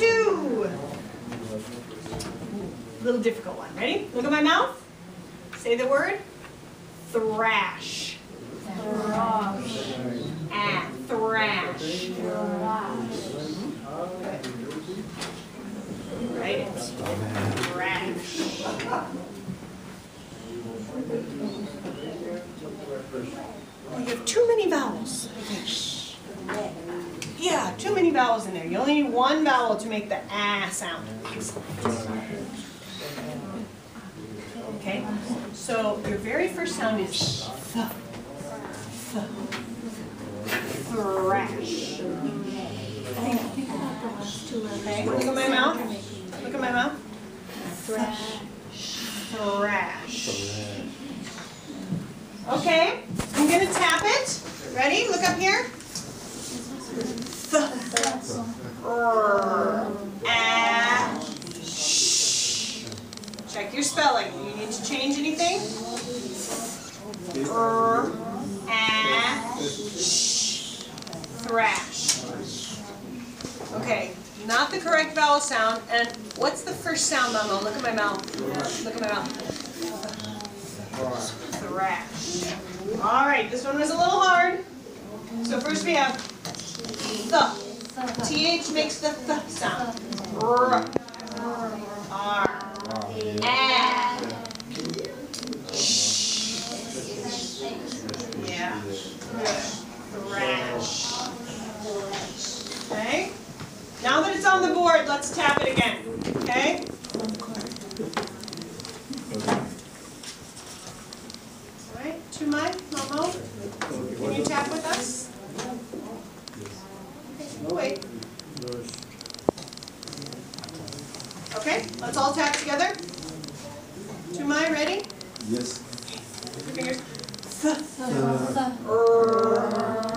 two. Little difficult one. Ready? Look at my mouth. Say the word. Thrash. Thrash. At thrash. Thrash. Right? Thrash. We have too many vowels. Yeah, too many vowels in there. You only need one vowel to make the ah sound. Okay, so your very first sound is th. Th. Thrash. Okay, look at my mouth. Look at my mouth. Thrash. Thrash. Okay, I'm gonna tap it. Ready? Look up here. Th. R. Sh. Check your spelling. Do you need to change anything? R. Sh. Thrash. Okay, not the correct vowel sound. And what's the first sound, Mama? Look at my mouth. Look at my mouth. Thrash. All right, this one was a little hard. So first we have the. TH makes the th sound. R. R. Sh. Yeah. Thrash. Okay. Now that it's on the board, let's tap it again. Okay? All right, my Momo, can you tap with us? We'll wait. Okay, let's all tap together. To my, ready? Yes. Your fingers. Th. R.